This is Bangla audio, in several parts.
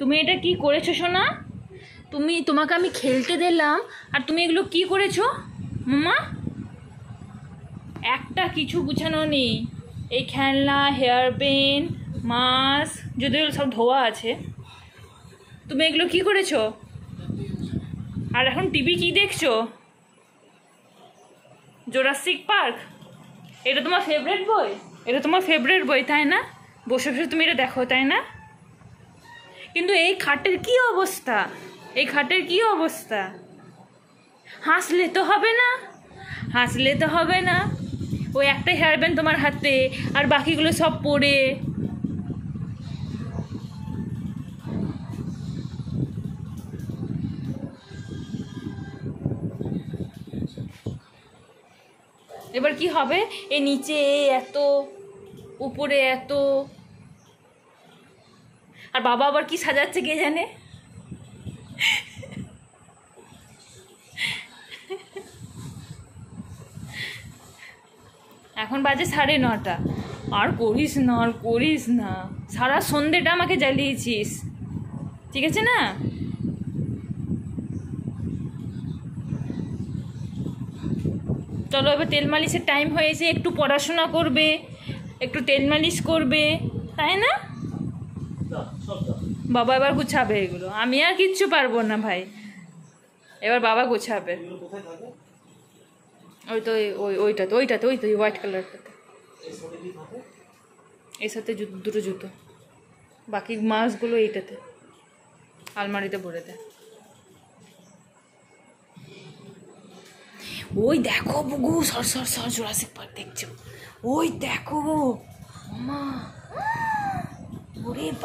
তুমি এটা কি করেছ, সোনা? তুমি, তোমাকে আমি খেলতে দিলাম। আর তুমি এগুলো কি করেছ মামা একটা কিছু গুছানো নেই। এই খেলনা, হেয়ার পেন মাস্ক যদিও সব ধোয়া আছে। তুমি এগুলো কি করেছ? আর এখন টিভি কি দেখছ? Jurassic Park? এটা তোমার ফেভারিট বই? এটা তোমার ফেভারিট বই, তাই না? বসে বসে তুমি এটা দেখো, তাই না? কিন্তু এই খাটের কি অবস্থা? এই খাটের কি অবস্থা? হাসলে তো হবে না। হাসলে তো হবে না। ওই একটা হেয়ার ব্যান্ড তোমার হাতে, আর বাকিগুলো সব পড়ে। এবার কি হবে? এ নিচে এত, উপরে এত। আর বাবা আবার কি সাজাচ্ছে কে জানে? এখন বাজে সাড়ে নটা। আর করিস না, আর করিস না। সারা সন্ধেটা আমাকে জ্বালিয়েছিস। ঠিক আছে না? চলো, এবার তেল মালিশের টাইম হয়েছে একটু পড়াশোনা করবে, একটু তেল মালিশ করবে, তাই না? বাবা এবার গুছাবে এগুলো। আমি আর কিচ্ছু পারব না ভাই। এবার বাবা গুছাবে। ওই তো, ওই- ওই ওইটাতে ওইটাতে, ওই তো ওই হোয়াইট কালারটাতে এর সাথে দুটো জুতো। বাকি মাছগুলো এইটাতে। আলমারিতে ভরে দেয় ওই দেখো বুগু সর সর সর, জোরাসিক পার্ক দেখছ। ওই দেখো মা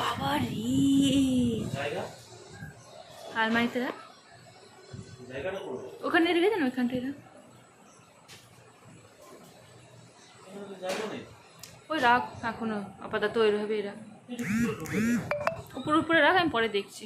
বাবা রে। আলমারিতে রাখ। ওখানে রেখে দেন ওইখানটায় রাখ। ওই রাখ এখনও আপাতত ওইভাবেই রাখ। উপরে উপরে রাখ আমি পরে দেখছি।